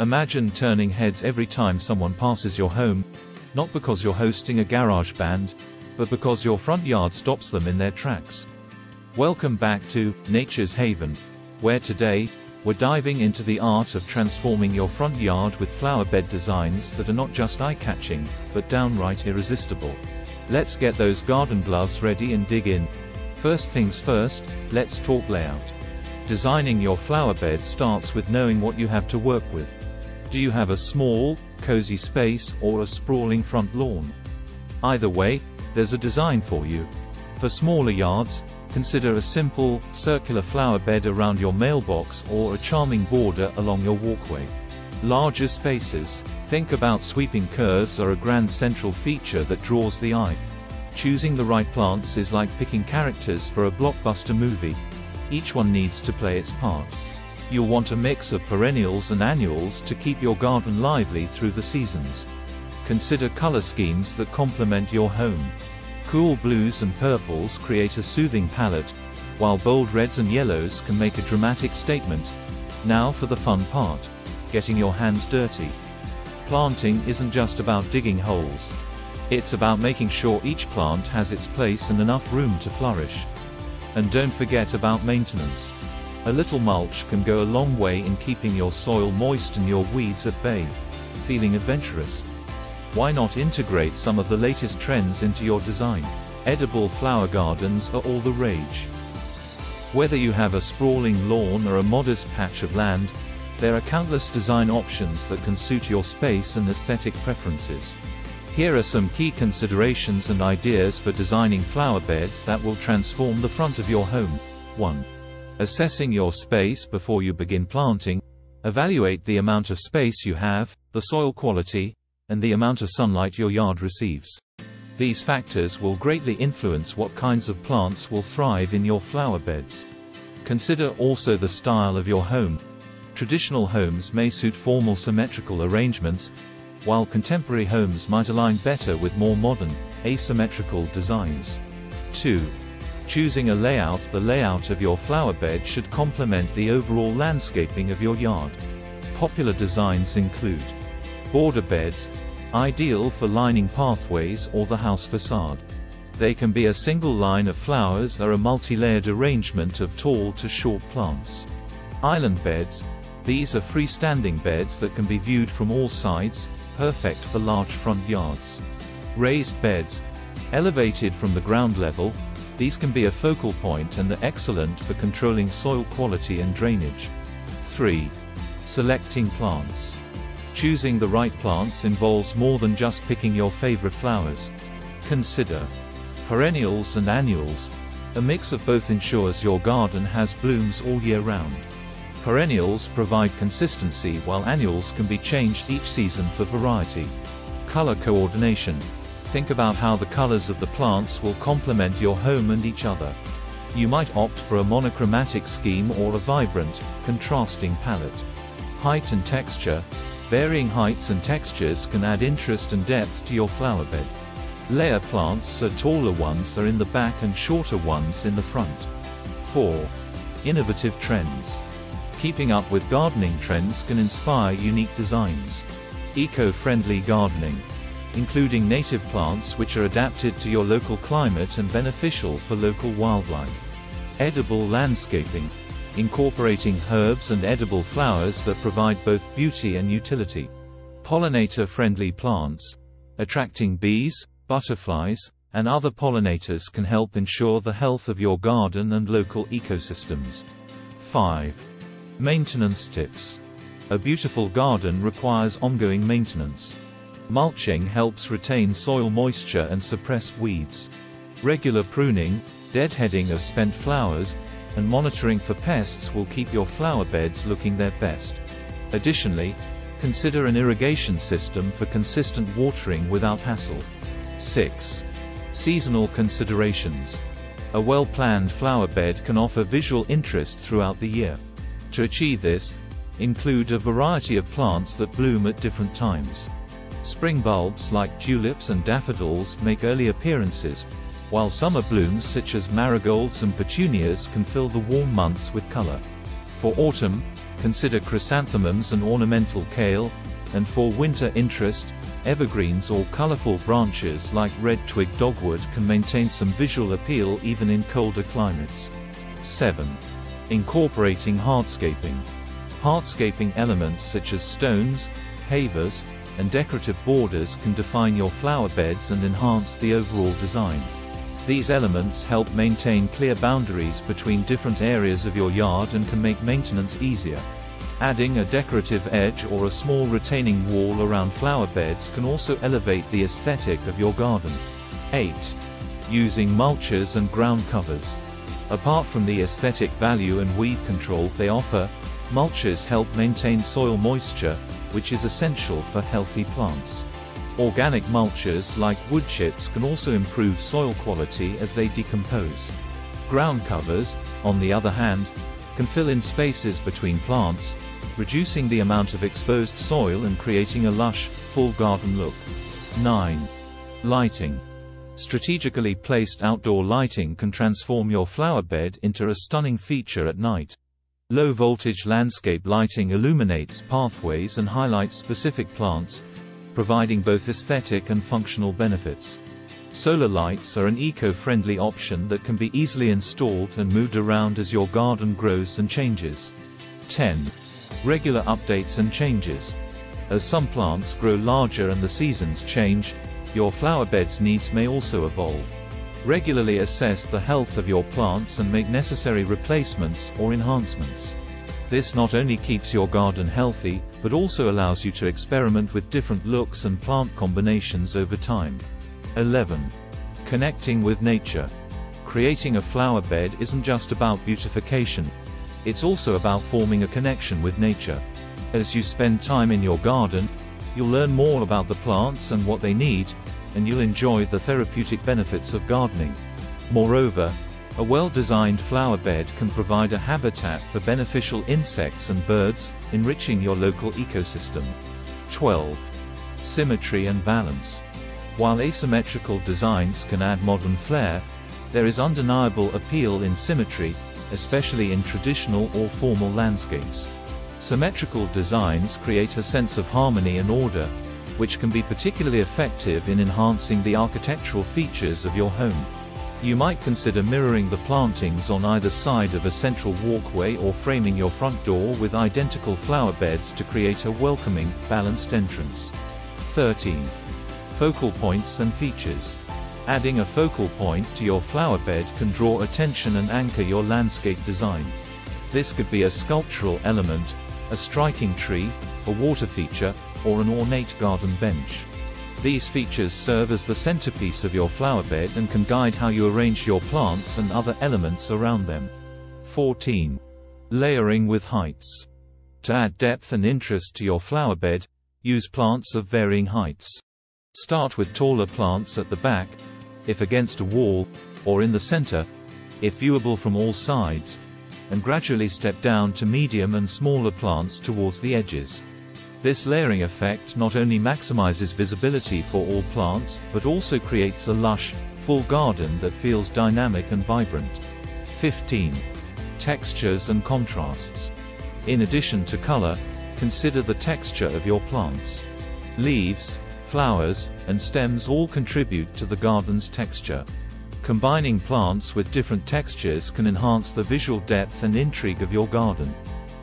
Imagine turning heads every time someone passes your home, not because you're hosting a garage band, but because your front yard stops them in their tracks. Welcome back to Nature's Haven, where today, we're diving into the art of transforming your front yard with flower bed designs that are not just eye-catching, but downright irresistible. Let's get those garden gloves ready and dig in. First things first, let's talk layout. Designing your flower bed starts with knowing what you have to work with. Do you have a small, cozy space or a sprawling front lawn? Either way, there's a design for you. For smaller yards, consider a simple, circular flower bed around your mailbox or a charming border along your walkway. Larger spaces, think about sweeping curves or a grand central feature that draws the eye. Choosing the right plants is like picking characters for a blockbuster movie. Each one needs to play its part. You'll want a mix of perennials and annuals to keep your garden lively through the seasons. Consider color schemes that complement your home. Cool blues and purples create a soothing palette, while bold reds and yellows can make a dramatic statement. Now for the fun part. Getting your hands dirty. Planting isn't just about digging holes. It's about making sure each plant has its place and enough room to flourish. And don't forget about maintenance. A little mulch can go a long way in keeping your soil moist and your weeds at bay. Feeling adventurous? Why not integrate some of the latest trends into your design? Edible flower gardens are all the rage. Whether you have a sprawling lawn or a modest patch of land, there are countless design options that can suit your space and aesthetic preferences. Here are some key considerations and ideas for designing flower beds that will transform the front of your home. 1. Assessing your space before you begin planting. Evaluate the amount of space you have, the soil quality, and the amount of sunlight your yard receives. These factors will greatly influence what kinds of plants will thrive in your flower beds. Consider also the style of your home. Traditional homes may suit formal symmetrical arrangements, while contemporary homes might align better with more modern, asymmetrical designs. 2. Choosing a layout The layout of your flower bed should complement the overall landscaping of your yard. Popular designs include border beds, ideal for lining pathways or the house facade. They can be a single line of flowers or a multi-layered arrangement of tall to short plants. Island beds, these are freestanding beds that can be viewed from all sides, perfect for large front yards. Raised beds, elevated from the ground level, these can be a focal point and are excellent for controlling soil quality and drainage. 3. Selecting plants. Choosing the right plants involves more than just picking your favorite flowers. Consider perennials and annuals. A mix of both ensures your garden has blooms all year round. Perennials provide consistency while annuals can be changed each season for variety. Color coordination. Think about how the colors of the plants will complement your home and each other. You might opt for a monochromatic scheme or a vibrant, contrasting palette. Height and texture. Varying heights and textures can add interest and depth to your flower bed. Layer plants so taller ones are in the back and shorter ones in the front. 4. Innovative trends. Keeping up with gardening trends can inspire unique designs. Eco-friendly gardening including native plants which are adapted to your local climate and beneficial for local wildlife. Edible landscaping, incorporating herbs and edible flowers that provide both beauty and utility. Pollinator-friendly plants, attracting bees, butterflies, and other pollinators can help ensure the health of your garden and local ecosystems. 5. Maintenance tips. A beautiful garden requires ongoing maintenance. Mulching helps retain soil moisture and suppress weeds. Regular pruning, deadheading of spent flowers, and monitoring for pests will keep your flower beds looking their best. Additionally, consider an irrigation system for consistent watering without hassle. 6. Seasonal considerations. A well-planned flower bed can offer visual interest throughout the year. To achieve this, include a variety of plants that bloom at different times. Spring bulbs like tulips and daffodils make early appearances, while summer blooms such as marigolds and petunias can fill the warm months with color. For autumn, consider chrysanthemums and ornamental kale, and for winter interest, evergreens or colorful branches like red twig dogwood can maintain some visual appeal even in colder climates. 7. Incorporating hardscaping. Hardscaping elements such as stones, pavers, and decorative borders can define your flower beds and enhance the overall design. These elements help maintain clear boundaries between different areas of your yard and can make maintenance easier. Adding a decorative edge or a small retaining wall around flower beds can also elevate the aesthetic of your garden. 8. Using mulches and ground covers. Apart from the aesthetic value and weed control they offer, mulches help maintain soil moisture, which is essential for healthy plants. Organic mulches like wood chips can also improve soil quality as they decompose. Ground covers, on the other hand, can fill in spaces between plants, reducing the amount of exposed soil and creating a lush, full garden look. 9. Lighting. Strategically placed outdoor lighting can transform your flower bed into a stunning feature at night. Low-voltage landscape lighting illuminates pathways and highlights specific plants, providing both aesthetic and functional benefits. Solar lights are an eco-friendly option that can be easily installed and moved around as your garden grows and changes. 10. Regular updates and changes. As some plants grow larger and the seasons change, your flower bed's needs may also evolve. Regularly assess the health of your plants and make necessary replacements or enhancements. This not only keeps your garden healthy, but also allows you to experiment with different looks and plant combinations over time. 11. Connecting with nature. Creating a flower bed isn't just about beautification. It's also about forming a connection with nature. As you spend time in your garden, you'll learn more about the plants and what they need, and you'll enjoy the therapeutic benefits of gardening. Moreover, a well-designed flower bed can provide a habitat for beneficial insects and birds, enriching your local ecosystem. 12. Symmetry and balance. While asymmetrical designs can add modern flair, there is undeniable appeal in symmetry, especially in traditional or formal landscapes. Symmetrical designs create a sense of harmony and order, which can be particularly effective in enhancing the architectural features of your home. You might consider mirroring the plantings on either side of a central walkway or framing your front door with identical flower beds to create a welcoming, balanced entrance. 13. Focal points and features. Adding a focal point to your flower bed can draw attention and anchor your landscape design. This could be a sculptural element, a striking tree, a water feature, or an ornate garden bench. These features serve as the centerpiece of your flower bed and can guide how you arrange your plants and other elements around them. 14. Layering with heights. To add depth and interest to your flower bed, use plants of varying heights. Start with taller plants at the back, if against a wall, or in the center, if viewable from all sides, and gradually step down to medium and smaller plants towards the edges. This layering effect not only maximizes visibility for all plants, but also creates a lush, full garden that feels dynamic and vibrant. 15. Textures and contrasts. In addition to color, consider the texture of your plants. Leaves, flowers, and stems all contribute to the garden's texture. Combining plants with different textures can enhance the visual depth and intrigue of your garden.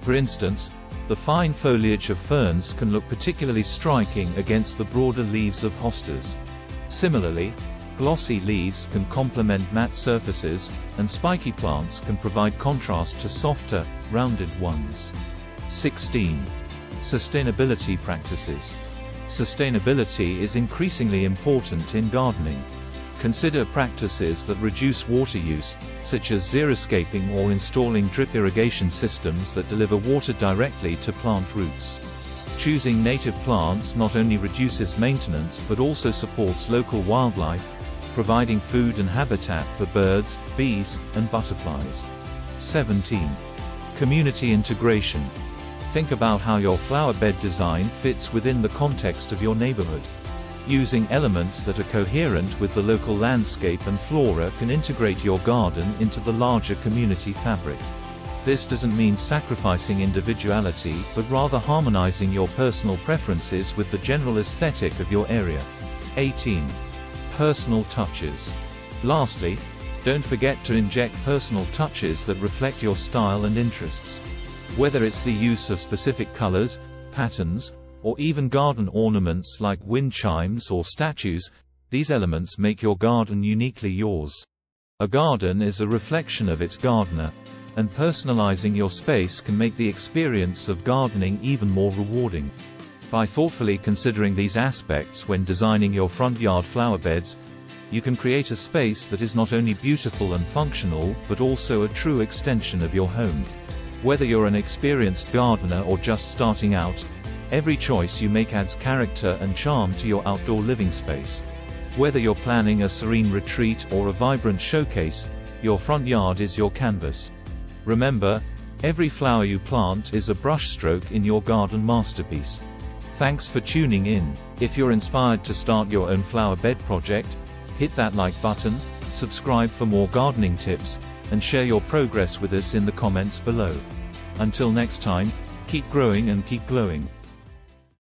For instance, the fine foliage of ferns can look particularly striking against the broader leaves of hostas. Similarly, glossy leaves can complement matte surfaces, and spiky plants can provide contrast to softer, rounded ones. 16. Sustainability practices. Sustainability is increasingly important in gardening. Consider practices that reduce water use, such as xeriscaping or installing drip irrigation systems that deliver water directly to plant roots. Choosing native plants not only reduces maintenance but also supports local wildlife, providing food and habitat for birds, bees, and butterflies. 17. Community integration. Think about how your flower bed design fits within the context of your neighborhood. Using elements that are coherent with the local landscape and flora can integrate your garden into the larger community fabric. This doesn't mean sacrificing individuality, but rather harmonizing your personal preferences with the general aesthetic of your area. 18. Personal touches. Lastly, don't forget to inject personal touches that reflect your style and interests. Whether it's the use of specific colors, patterns, or even garden ornaments like wind chimes or statues, these elements make your garden uniquely yours. A garden is a reflection of its gardener, and personalizing your space can make the experience of gardening even more rewarding. By thoughtfully considering these aspects when designing your front yard flower beds, you can create a space that is not only beautiful and functional, but also a true extension of your home. Whether you're an experienced gardener or just starting out, every choice you make adds character and charm to your outdoor living space. Whether you're planning a serene retreat or a vibrant showcase, your front yard is your canvas. Remember, every flower you plant is a brushstroke in your garden masterpiece. Thanks for tuning in. If you're inspired to start your own flower bed project, hit that like button, subscribe for more gardening tips, and share your progress with us in the comments below. Until next time, keep growing and keep glowing.